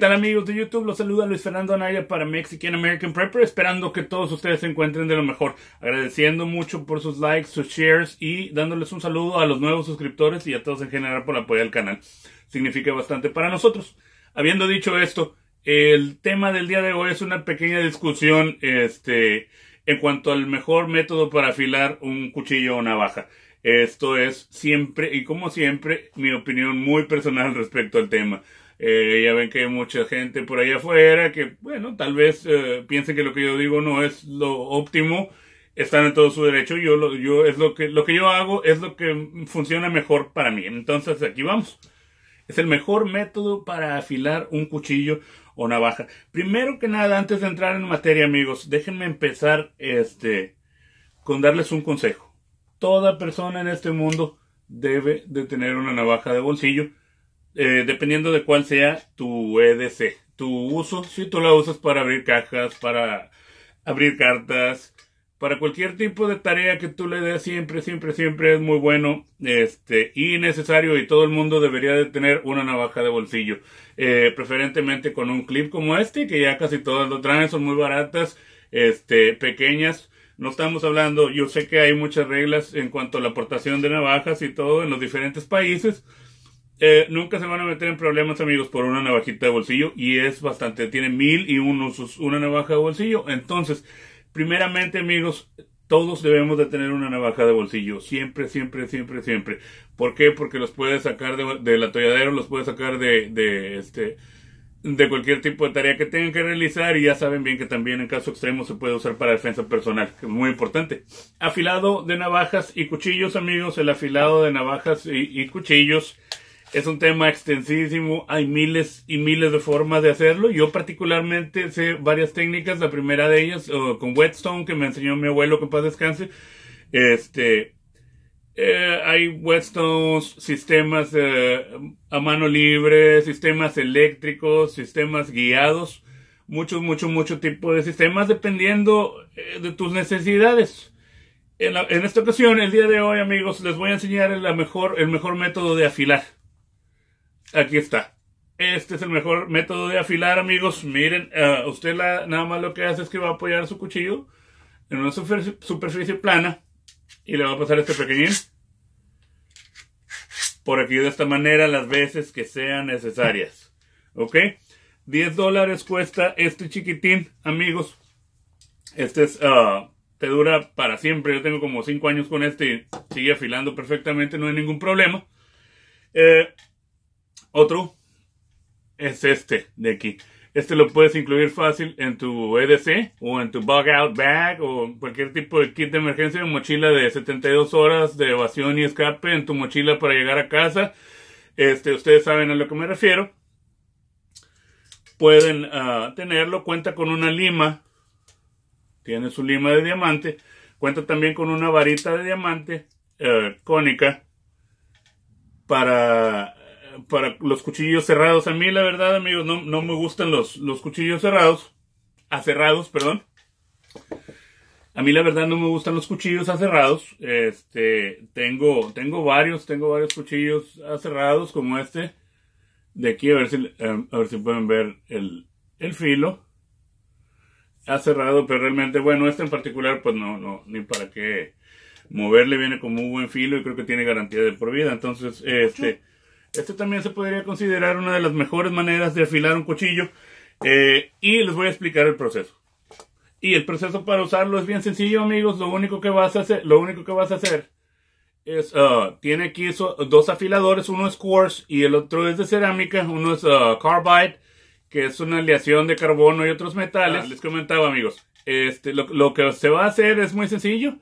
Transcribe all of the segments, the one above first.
¿Qué tal amigos de YouTube? Los saluda Luis Fernando Anaya para Mexican American Prepper, esperando que todos ustedes se encuentren de lo mejor. Agradeciendo mucho por sus likes, sus shares y dándoles un saludo a los nuevos suscriptores y a todos en general por apoyar el canal. Significa bastante para nosotros. Habiendo dicho esto, el tema del día de hoy es una pequeña discusión este, en cuanto al mejor método para afilar un cuchillo o navaja. Esto es siempre y como siempre mi opinión muy personal respecto al tema. Eh, ya ven que hay mucha gente por ahí afuera que, bueno, tal vez eh, piensen que lo que yo digo no es lo óptimo. Están en todo su derecho. Yo, lo, yo es lo que, lo que yo hago es lo que funciona mejor para mí. Entonces aquí vamos. Es el mejor método para afilar un cuchillo o navaja. Primero que nada, antes de entrar en materia, amigos, déjenme empezar este con darles un consejo. Toda persona en este mundo debe de tener una navaja de bolsillo eh, dependiendo de cuál sea tu EDC, tu uso, si tú la usas para abrir cajas, para abrir cartas, para cualquier tipo de tarea que tú le des siempre, siempre, siempre es muy bueno este, y necesario y todo el mundo debería de tener una navaja de bolsillo, eh, preferentemente con un clip como este, que ya casi todas lo traen, son muy baratas, este, pequeñas, no estamos hablando, yo sé que hay muchas reglas en cuanto a la aportación de navajas y todo en los diferentes países, eh, nunca se van a meter en problemas, amigos, por una navajita de bolsillo. Y es bastante. Tiene mil y un usos una navaja de bolsillo. Entonces, primeramente, amigos, todos debemos de tener una navaja de bolsillo. Siempre, siempre, siempre, siempre. ¿Por qué? Porque los puedes sacar de, del atolladero, los puedes sacar de, de, este, de cualquier tipo de tarea que tengan que realizar. Y ya saben bien que también en caso extremo se puede usar para defensa personal. Muy importante. Afilado de navajas y cuchillos, amigos. El afilado de navajas y cuchillos es un tema extensísimo, hay miles y miles de formas de hacerlo. Yo particularmente sé varias técnicas, la primera de ellas con whetstone que me enseñó mi abuelo que paz descanse. Este, eh, hay whetstones, sistemas eh, a mano libre, sistemas eléctricos, sistemas guiados, mucho, mucho, mucho tipo de sistemas dependiendo eh, de tus necesidades. En, en, esta ocasión, el día de hoy, amigos, les voy a enseñar la mejor, el mejor método de afilar. Aquí está. Este es el mejor método de afilar, amigos. Miren, uh, usted la, nada más lo que hace es que va a apoyar su cuchillo en una super, superficie plana y le va a pasar este pequeñín por aquí de esta manera las veces que sean necesarias. ¿Ok? 10 dólares cuesta este chiquitín, amigos. Este es, uh, te dura para siempre. Yo tengo como 5 años con este y sigue afilando perfectamente, no hay ningún problema. Eh, otro es este de aquí. Este lo puedes incluir fácil en tu EDC o en tu bug out bag o cualquier tipo de kit de emergencia, mochila de 72 horas de evasión y escape en tu mochila para llegar a casa. Este, ustedes saben a lo que me refiero. Pueden uh, tenerlo, cuenta con una lima, tiene su lima de diamante, cuenta también con una varita de diamante uh, cónica para para los cuchillos cerrados. A mí, la verdad, amigos, no, no me gustan los, los cuchillos cerrados. Acerrados, perdón. A mí, la verdad, no me gustan los cuchillos acerrados. Este, tengo, tengo varios, tengo varios cuchillos acerrados como este. De aquí, a ver si, a ver si pueden ver el, el filo. Acerrado, pero realmente, bueno, este en particular, pues no, no, ni para qué moverle viene como un buen filo y creo que tiene garantía de por vida. Entonces, este, este también se podría considerar una de las mejores maneras de afilar un cuchillo. Eh, y les voy a explicar el proceso. Y el proceso para usarlo es bien sencillo, amigos. Lo único que vas a hacer, lo único que vas a hacer es, uh, tiene aquí dos afiladores. Uno es quartz y el otro es de cerámica. Uno es uh, carbide, que es una aleación de carbono y otros metales. Ah, les comentaba, amigos. Este, lo, lo que se va a hacer es muy sencillo.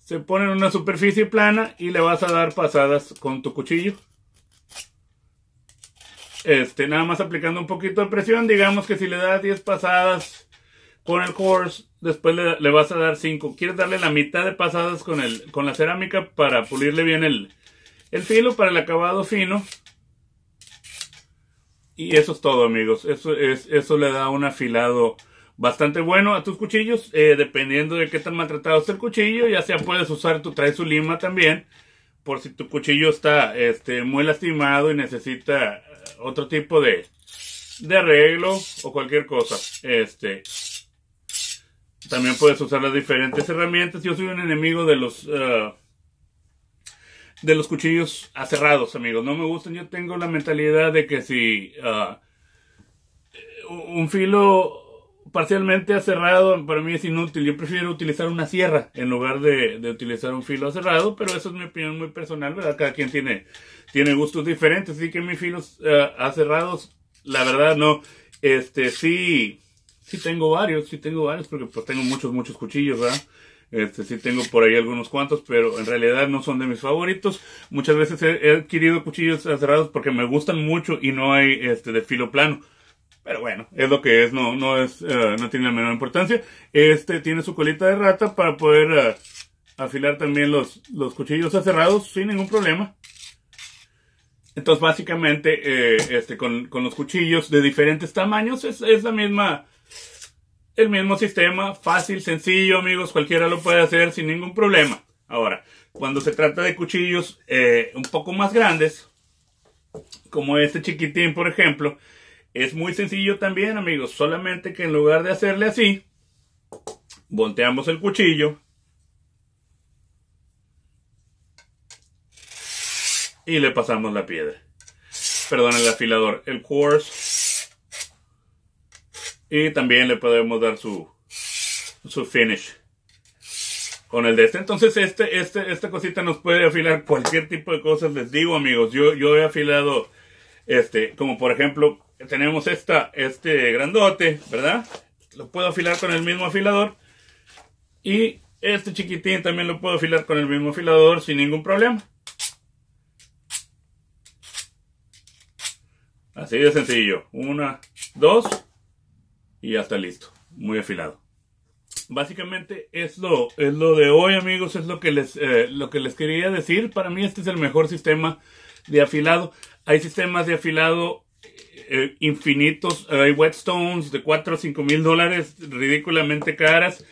Se pone en una superficie plana y le vas a dar pasadas con tu cuchillo. Este, nada más aplicando un poquito de presión. Digamos que si le das 10 pasadas con el course, después le, vas a dar 5. Quieres darle la mitad de pasadas con, el, con la cerámica para pulirle bien el, el filo, para el acabado fino. Y eso es todo, amigos. Eso, es, eso le da un afilado bastante bueno a tus cuchillos. Eh, dependiendo de qué tan maltratado está el cuchillo, ya sea puedes usar, tu traes su lima también. Por si tu cuchillo está este, muy lastimado y necesita otro tipo de, de arreglo o cualquier cosa. Este, también puedes usar las diferentes herramientas. Yo soy un enemigo de los uh, de los cuchillos aserrados, amigos. No me gustan. Yo tengo la mentalidad de que si uh, un filo parcialmente aserrado para mí es inútil. Yo prefiero utilizar una sierra en lugar de, utilizar un filo aserrado, pero eso es mi opinión muy personal, ¿verdad? Cada quien tiene, tiene gustos diferentes, así que mis filos uh, aserrados, la verdad no, este, sí, sí tengo varios, sí tengo varios, porque pues tengo muchos, muchos cuchillos, ¿verdad? Este, sí tengo por ahí algunos cuantos, pero en realidad no son de mis favoritos. Muchas veces he, adquirido cuchillos cerrados porque me gustan mucho y no hay este de filo plano. Pero bueno, es lo que es, no, no es, eh, no tiene la menor importancia. Este tiene su colita de rata para poder eh, afilar también los, los cuchillos cerrados sin ningún problema. Entonces, básicamente, eh, este, con, con, los cuchillos de diferentes tamaños es, es la misma, el mismo sistema, fácil, sencillo, amigos, cualquiera lo puede hacer sin ningún problema. Ahora, cuando se trata de cuchillos un poco más grandes, como este chiquitín, por ejemplo, es muy sencillo también, amigos. Solamente que en lugar de hacerle así, volteamos el cuchillo y le pasamos la piedra. Perdón, el afilador, el quartz y también le podemos dar su, su finish con el de este. Entonces, este, este, esta cosita nos puede afilar cualquier tipo de cosas. Les digo, amigos, yo, yo he afilado, este, como por ejemplo, tenemos esta, este grandote, ¿verdad? Lo puedo afilar con el mismo afilador. Y este chiquitín también lo puedo afilar con el mismo afilador sin ningún problema. Así de sencillo. Una, dos y ya está listo, muy afilado. Básicamente es lo, es lo de hoy amigos, es lo que, les, eh, lo que les quería decir. Para mí este es el mejor sistema de afilado. Hay sistemas de afilado eh, infinitos, hay whetstones de 4 o 5 mil dólares ridículamente caras.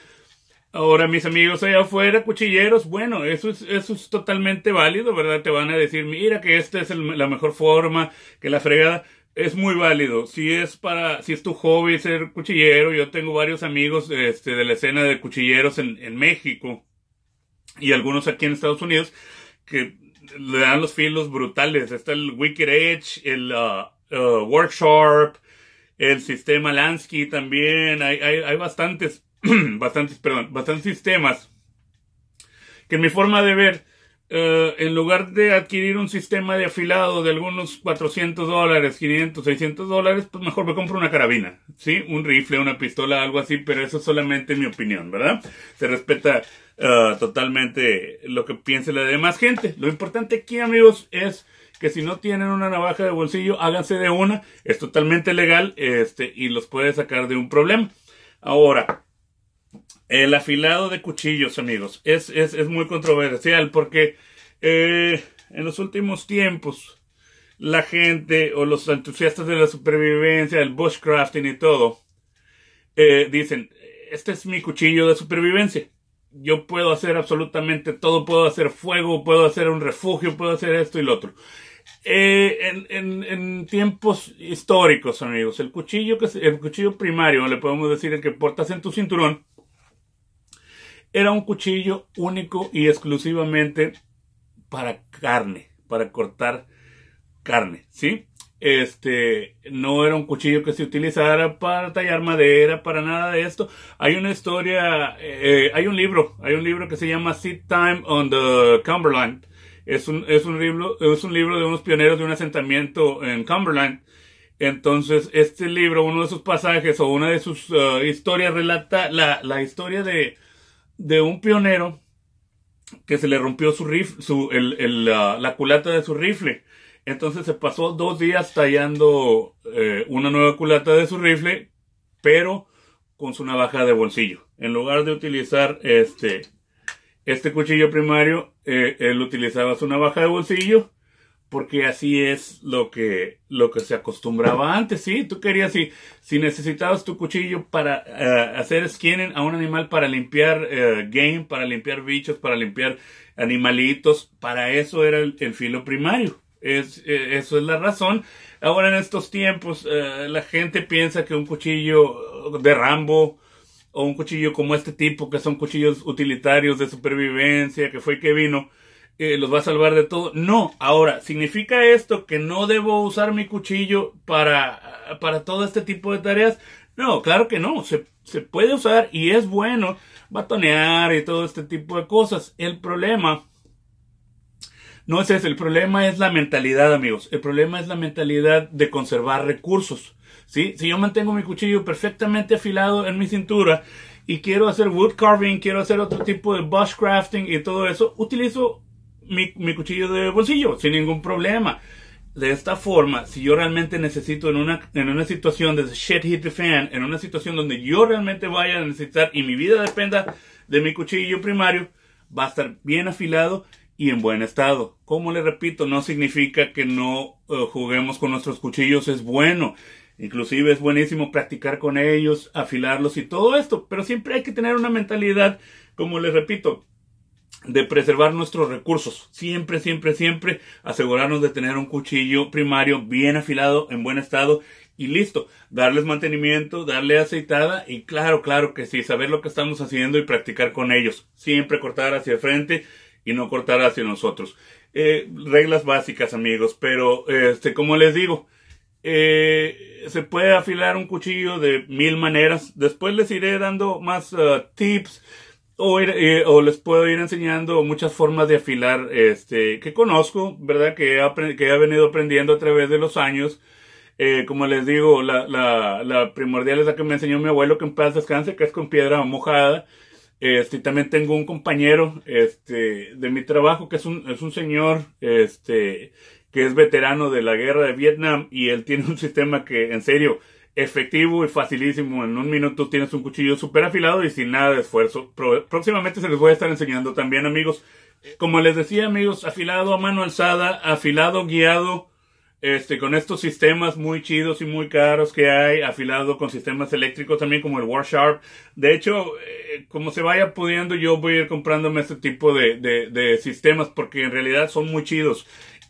Ahora, mis amigos allá afuera, cuchilleros, bueno, eso es, eso es totalmente válido, ¿verdad? Te van a decir, mira que esta es la mejor forma, que la fregada es muy válido. Si es para, si es tu hobby ser cuchillero, yo tengo varios amigos este, de la escena de cuchilleros en, en México y algunos aquí en Estados Unidos que le dan los filos brutales. Está el Wicked Edge, el uh, uh, Worksharp, el sistema Lansky también. Hay, hay, bastantes, bastantes, perdón, bastantes sistemas que en mi forma de ver eh, en lugar de adquirir un sistema de afilado de algunos 400 dólares, 500, 600 dólares, pues mejor me compro una carabina, ¿sí? Un rifle, una pistola, algo así, pero eso es solamente mi opinión, ¿verdad? Se respeta uh, totalmente lo que piense la demás gente. Lo importante aquí, amigos, es que si no tienen una navaja de bolsillo, háganse de una, es totalmente legal, este, y los puede sacar de un problema. Ahora, el afilado de cuchillos, amigos, es, es, es muy controversial porque eh, en los últimos tiempos la gente o los entusiastas de la supervivencia, el bushcrafting y todo, eh, dicen, este es mi cuchillo de supervivencia. Yo puedo hacer absolutamente todo, puedo hacer fuego, puedo hacer un refugio, puedo hacer esto y lo otro. Eh, en, tiempos históricos, amigos, el cuchillo que el cuchillo primario, le podemos decir el que portas en tu cinturón, era un cuchillo único y exclusivamente para carne, para cortar carne, ¿sí? Este, no era un cuchillo que se utilizara para tallar madera, para nada de esto. Hay una historia, eh, hay un libro, hay un libro que se llama Seed Time on the Cumberland. Es un, es un libro, es un libro de unos pioneros de un asentamiento en Cumberland. Entonces, este libro, uno de sus pasajes o una de sus uh, historias relata la, la historia de, de un pionero que se le rompió su rifle, su, el, la, culata de su rifle. Entonces se pasó dos días tallando eh, una nueva culata de su rifle, pero con su navaja de bolsillo. En lugar de utilizar este, este cuchillo primario, eh, él utilizaba su navaja de bolsillo porque así es lo que, lo que se acostumbraba antes, ¿sí? Tú querías, si, si necesitabas tu cuchillo para uh, hacer skinning a un animal, para limpiar uh, game, para limpiar bichos, para limpiar animalitos, para eso era el, el, filo primario. Es, eh, eso es la razón. Ahora en estos tiempos eh, la gente piensa que un cuchillo de Rambo o un cuchillo como este tipo, que son cuchillos utilitarios de supervivencia, que fue que vino, eh, los va a salvar de todo. No, ahora, ¿significa esto que no debo usar mi cuchillo para, para todo este tipo de tareas? No, claro que no, se, se puede usar y es bueno batonear y todo este tipo de cosas. El problema no es ese, el problema es la mentalidad, amigos. El problema es la mentalidad de conservar recursos. Si yo mantengo mi cuchillo perfectamente afilado en mi cintura y quiero hacer wood carving, quiero hacer otro tipo de bushcrafting y todo eso, utilizo mi, mi cuchillo de bolsillo sin ningún problema. De esta forma, si yo realmente necesito en una, en una situación de shit hit the fan, en una situación donde yo realmente vaya a necesitar y mi vida dependa de mi cuchillo primario, va a estar bien afilado y en buen estado. Como le repito, no significa que no eh, juguemos con nuestros cuchillos, es bueno. Inclusive es buenísimo practicar con ellos, afilarlos y todo esto, pero siempre hay que tener una mentalidad, como les repito, de preservar nuestros recursos. Siempre, siempre, siempre asegurarnos de tener un cuchillo primario bien afilado, en buen estado y listo. Darles mantenimiento, darle aceitada y claro, claro que sí, saber lo que estamos haciendo y practicar con ellos. Siempre cortar hacia el frente y no cortar hacia nosotros. Eh, reglas básicas, amigos, pero este, como les digo, eh, se puede afilar un cuchillo de mil maneras. Después les iré dando más uh, tips o, eh, les puedo ir enseñando muchas formas de afilar este, que conozco, ¿verdad? Que he, que venido aprendiendo a través de los años. Eh, como les digo, la, la, la primordial es la que me enseñó mi abuelo que en paz descanse, que es con piedra mojada. Este, también tengo un compañero, este, de mi trabajo que es un, es un señor, este, que es veterano de la guerra de Vietnam y él tiene un sistema que, en serio, efectivo y facilísimo. En un minuto tienes un cuchillo súper afilado y sin nada de esfuerzo. próximamente se les voy a estar enseñando también, amigos. Como les decía, amigos, afilado a mano alzada, afilado guiado, este, con estos sistemas muy chidos y muy caros que hay, afilado con sistemas eléctricos también como el Warsharp. De hecho, eh, como se vaya pudiendo, yo voy a ir comprándome este tipo de, de sistemas porque en realidad son muy chidos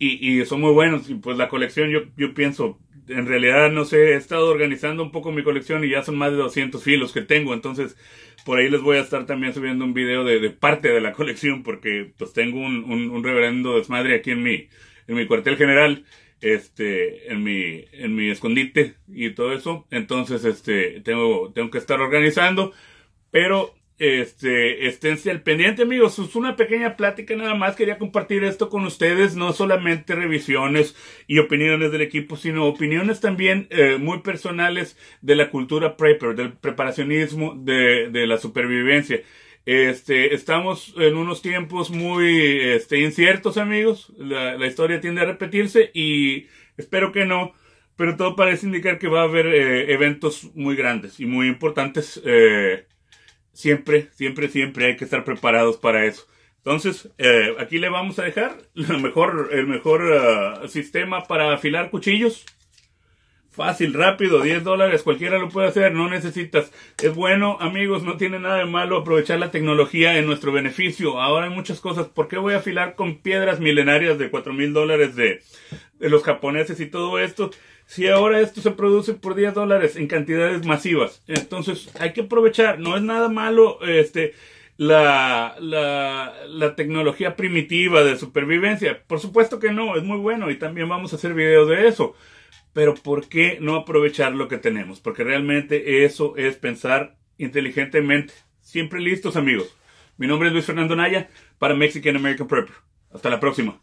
y, y, son muy buenos. Y pues la colección, yo, yo pienso, en realidad, no sé, he estado organizando un poco mi colección y ya son más de 200 filos que tengo. Entonces, por ahí les voy a estar también subiendo un video de, parte de la colección porque pues tengo un, un, un reverendo desmadre aquí en mi, en mi cuartel general este, en mi, en mi escondite y todo eso. Entonces, este, tengo, tengo que estar organizando, pero, este, esténse al pendiente, amigos. Es una pequeña plática nada más. Quería compartir esto con ustedes, no solamente revisiones y opiniones del equipo, sino opiniones también eh, muy personales de la cultura prepper, del preparacionismo, de, de la supervivencia. Este, estamos en unos tiempos muy este, inciertos, amigos. La, la, historia tiende a repetirse y espero que no, pero todo parece indicar que va a haber eh, eventos muy grandes y muy importantes. Eh, siempre, siempre, siempre hay que estar preparados para eso. Entonces, eh, aquí le vamos a dejar el mejor, el mejor uh, sistema para afilar cuchillos. Fácil, rápido, 10 dólares, cualquiera lo puede hacer, no necesitas. Es bueno, amigos, no tiene nada de malo aprovechar la tecnología en nuestro beneficio. Ahora hay muchas cosas. ¿Por qué voy a afilar con piedras milenarias de 4 mil dólares de, de los japoneses y todo esto? Si ahora esto se produce por 10 dólares en cantidades masivas. Entonces, hay que aprovechar. No es nada malo, este, la, la, la, tecnología primitiva de supervivencia. Por supuesto que no, es muy bueno y también vamos a hacer videos de eso pero ¿por qué no aprovechar lo que tenemos? Porque realmente eso es pensar inteligentemente. Siempre listos, amigos. Mi nombre es Luis Fernando Naya para Mexican American Prepper. Hasta la próxima.